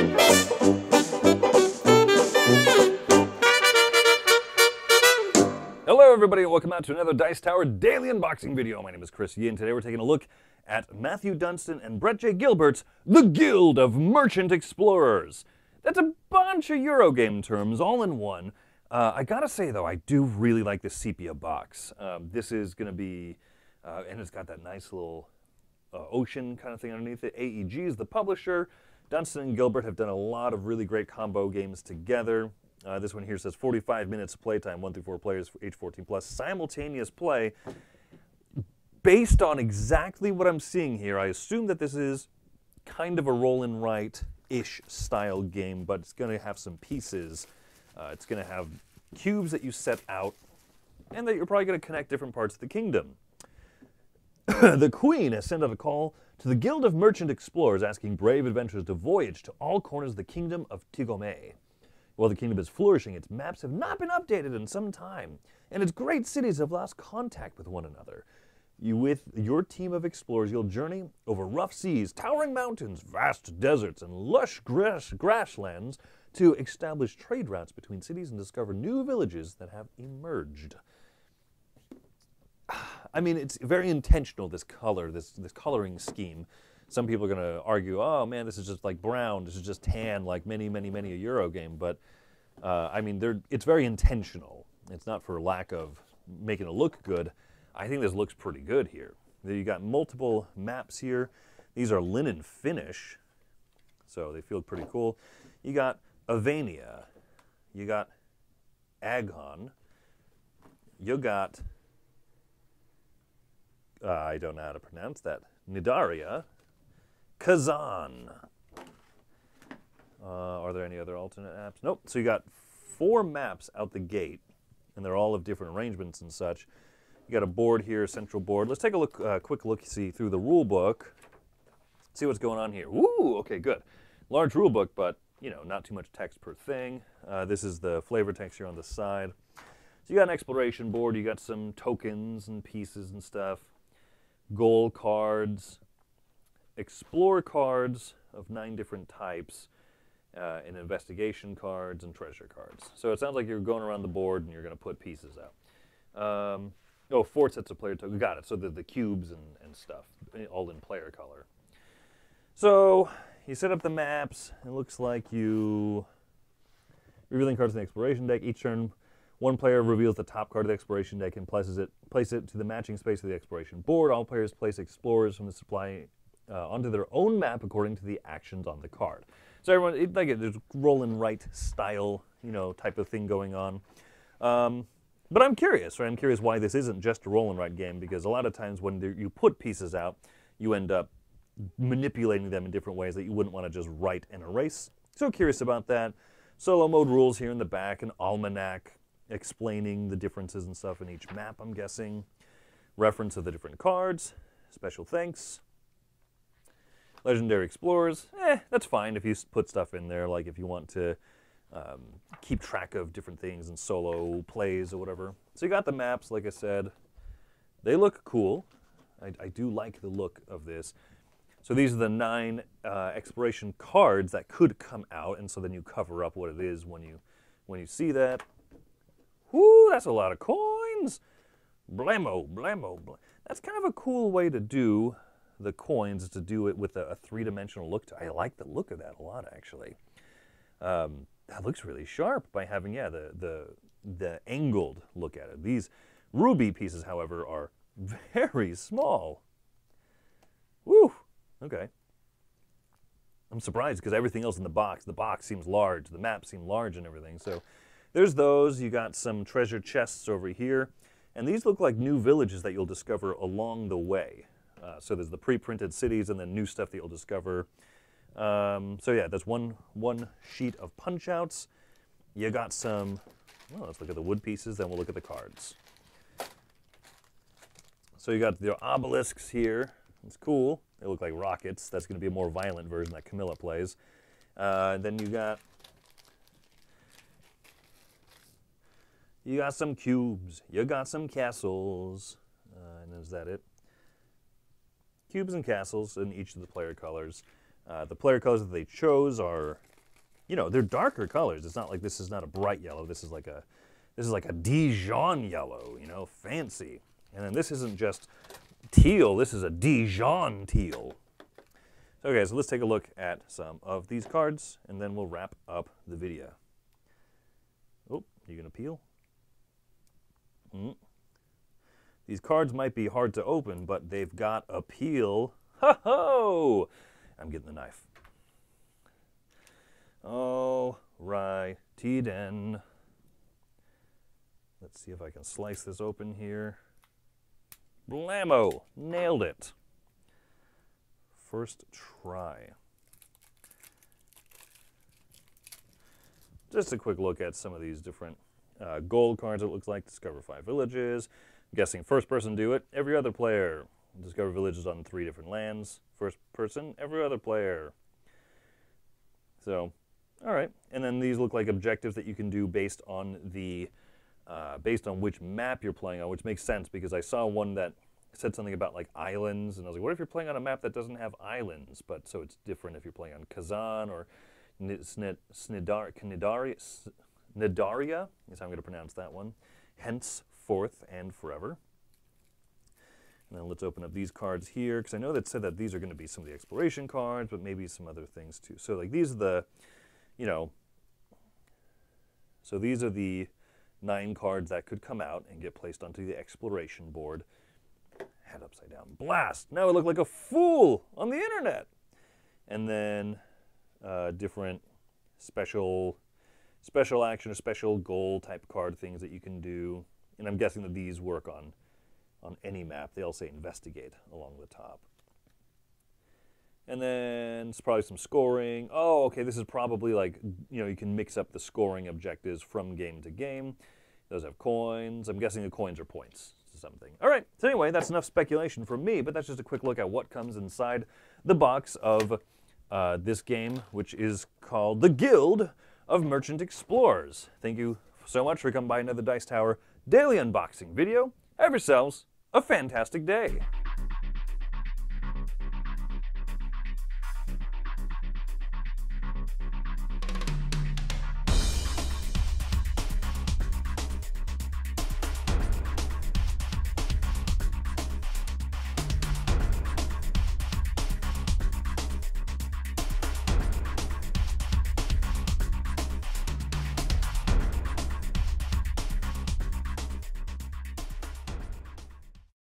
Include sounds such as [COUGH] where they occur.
Hello, everybody, and welcome out to another Dice Tower daily unboxing video. My name is Chris Yee, and today we're taking a look at Matthew Dunstan and Brett J. Gilbert's The Guild of Merchant Explorers. That's a bunch of Eurogame terms all in one. Uh, I gotta say, though, I do really like this sepia box. Um, this is gonna be, uh, and it's got that nice little uh, ocean kind of thing underneath it. AEG is the publisher. Dunstan and Gilbert have done a lot of really great combo games together. Uh, this one here says 45 minutes of playtime, one through four players, age 14 plus, simultaneous play. Based on exactly what I'm seeing here, I assume that this is kind of a roll and write ish style game, but it's going to have some pieces. Uh, it's going to have cubes that you set out, and that you're probably going to connect different parts of the kingdom. [LAUGHS] the Queen has sent out a call to the Guild of Merchant Explorers asking brave adventurers to voyage to all corners of the kingdom of Tigome. While the kingdom is flourishing, its maps have not been updated in some time, and its great cities have lost contact with one another. You, with your team of explorers, you'll journey over rough seas, towering mountains, vast deserts, and lush grass, grasslands to establish trade routes between cities and discover new villages that have emerged. I mean, it's very intentional, this color, this, this coloring scheme. Some people are going to argue, oh man, this is just like brown, this is just tan, like many, many, many a Euro game. But uh, I mean, it's very intentional. It's not for lack of making it look good. I think this looks pretty good here. You got multiple maps here. These are linen finish, so they feel pretty cool. You got Avania, you got Aghon, you got uh, I don't know how to pronounce that. Cnidaria, Kazan. Uh, are there any other alternate apps? Nope. So you got four maps out the gate, and they're all of different arrangements and such. You got a board here, central board. Let's take a look, uh, quick look, see through the rule book. See what's going on here. Woo! Okay, good. Large rule book, but you know, not too much text per thing. Uh, this is the flavor text here on the side. So you got an exploration board. You got some tokens and pieces and stuff. Goal cards, explore cards of nine different types, uh, and investigation cards and treasure cards. So it sounds like you're going around the board and you're going to put pieces out. Um, oh, four sets of player tokens. Got it. So the, the cubes and, and stuff, all in player color. So you set up the maps. It looks like you revealing cards in the exploration deck. Each turn, one player reveals the top card of the exploration deck and places it place it to the matching space of the exploration board. All players place explorers from the supply uh, onto their own map according to the actions on the card. So everyone, it, like there's roll and write style, you know, type of thing going on. Um, but I'm curious, right? I'm curious why this isn't just a roll and write game because a lot of times when you put pieces out, you end up manipulating them in different ways that you wouldn't want to just write and erase. So curious about that. Solo mode rules here in the back, an almanac, explaining the differences and stuff in each map, I'm guessing. Reference of the different cards. Special thanks. Legendary Explorers, eh, that's fine if you put stuff in there, like if you want to um, keep track of different things and solo plays or whatever. So you got the maps, like I said. They look cool. I, I do like the look of this. So these are the nine uh, exploration cards that could come out, and so then you cover up what it is when you when you see that. Whoo, that's a lot of coins. Blammo, blammo, blam. That's kind of a cool way to do the coins, to do it with a, a three-dimensional look. To, I like the look of that a lot, actually. Um, that looks really sharp by having, yeah, the, the, the angled look at it. These ruby pieces, however, are [LAUGHS] very small. Woo, okay. I'm surprised because everything else in the box, the box seems large, the map seems large and everything. So there's those. You got some treasure chests over here. And these look like new villages that you'll discover along the way. Uh, so there's the pre-printed cities and then new stuff that you'll discover. Um, so yeah, there's one, one sheet of punch-outs. You got some, well, let's look at the wood pieces, then we'll look at the cards. So you got the obelisks here. It's cool. They look like rockets. That's going to be a more violent version that Camilla plays. Uh, then you got You got some cubes. You got some castles. Uh, and is that it? Cubes and castles in each of the player colors. Uh, the player colors that they chose are you know, they're darker colors. It's not like this is not a bright yellow. This is like a, this is like a Dijon yellow, you know, fancy. And then this isn't just teal, this is a Dijon teal. Okay, so let's take a look at some of these cards, and then we'll wrap up the video. Oh, you gonna peel? Mm. These cards might be hard to open, but they've got appeal. Ho ho! I'm getting the knife. Oh, righty then. Let's see if I can slice this open here. Blammo! Nailed it. First try. Just a quick look at some of these different uh, gold cards, it looks like. Discover five villages. I'm guessing first person do it. Every other player. Discover villages on three different lands. First person, every other player. So, all right. And then these look like objectives that you can do based on the uh, based on which map you're playing on, which makes sense because I saw one that said something about like islands, and I was like, what if you're playing on a map that doesn't have islands? But so it's different if you're playing on Kazan or Snidar, Cnidaria, is how I'm going to pronounce that one. Henceforth and forever. And then let's open up these cards here, because I know that said that these are going to be some of the exploration cards, but maybe some other things too. So like these are the, you know, so these are the nine cards that could come out and get placed onto the exploration board. Head upside down. Blast! Now I look like a fool on the internet. And then uh, different special special action or special goal type card things that you can do. And I'm guessing that these work on on any map. They all say investigate along the top. And then it's probably some scoring. Oh, okay, this is probably like, you know, you can mix up the scoring objectives from game to game. Those have coins. I'm guessing the coins are points something. All right, so anyway, that's enough speculation from me, but that's just a quick look at what comes inside the box of uh, this game, which is called The Guild of Merchant Explorers. Thank you so much for coming by another Dice Tower daily unboxing video. Have yourselves a fantastic day.